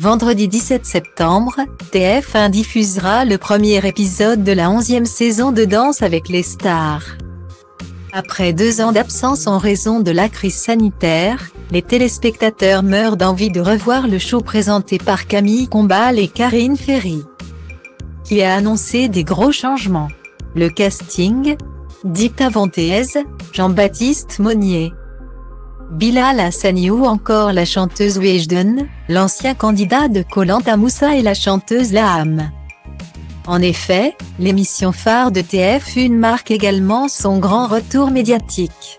Vendredi 17 septembre, TF1 diffusera le premier épisode de la 11e saison de Danse avec les stars. Après deux ans d'absence en raison de la crise sanitaire, les téléspectateurs meurent d'envie de revoir le show présenté par Camille Combal et Karine Ferry, qui a annoncé des gros changements. Le casting Dicta Ventez, Jean-Baptiste Monnier, Bilal Hassani ou encore la chanteuse Wejden, l'ancien candidat de Koh-Lanta Moussa et la chanteuse Laham. En effet, l'émission phare de TF1 marque également son grand retour médiatique.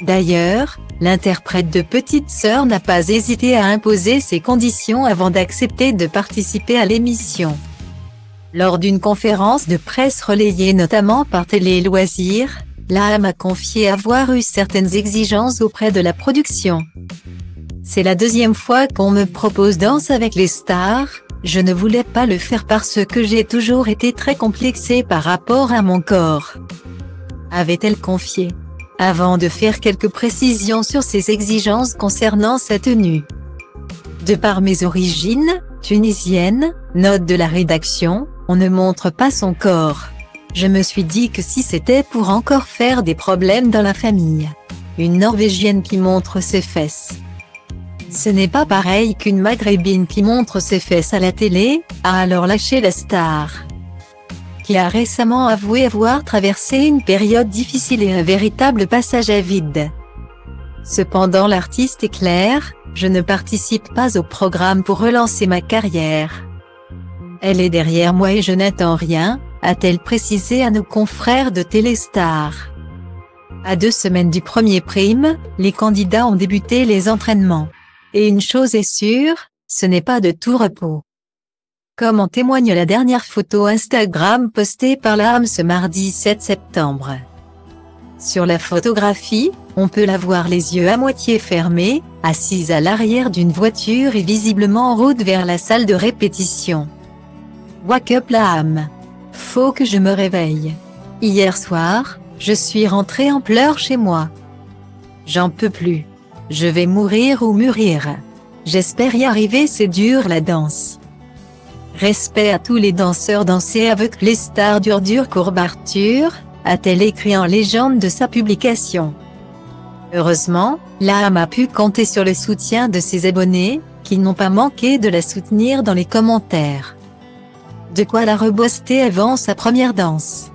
D'ailleurs, l'interprète de Petite Sœur n'a pas hésité à imposer ses conditions avant d'accepter de participer à l'émission. Lors d'une conférence de presse relayée notamment par Télé Loisirs, Laham a confié avoir eu certaines exigences auprès de la production. C'est la deuxième fois qu'on me propose Danse avec les stars, je ne voulais pas le faire parce que j'ai toujours été très complexée par rapport à mon corps. Avait-elle confié. Avant de faire quelques précisions sur ses exigences concernant sa tenue. De par mes origines, tunisiennes, note de la rédaction, on ne montre pas son corps. Je me suis dit que si c'était pour encore faire des problèmes dans la famille. Une Norvégienne qui montre ses fesses. Ce n'est pas pareil qu'une Maghrébine qui montre ses fesses à la télé, a alors lâché la star. Qui a récemment avoué avoir traversé une période difficile et un véritable passage à vide. Cependant l'artiste est clair, je ne participe pas au programme pour relancer ma carrière. Elle est derrière moi et je n'attends rien, a-t-elle précisé à nos confrères de Téléstar. À deux semaines du premier prime, les candidats ont débuté les entraînements. Et une chose est sûre, ce n'est pas de tout repos. Comme en témoigne la dernière photo Instagram postée par l'âme ce mardi 7 septembre. Sur la photographie, on peut la voir les yeux à moitié fermés, assise à l'arrière d'une voiture et visiblement en route vers la salle de répétition. Wake up la faut que je me réveille. Hier soir, je suis rentrée en pleurs chez moi. J'en peux plus. Je vais mourir ou mûrir. J'espère y arriver c'est dur la danse. Respect à tous les danseurs dansés avec les stars dur dur courbe Arthur, a-t-elle écrit en légende de sa publication. Heureusement, l'âme a pu compter sur le soutien de ses abonnés, qui n'ont pas manqué de la soutenir dans les commentaires. De quoi la reboster avant sa première danse.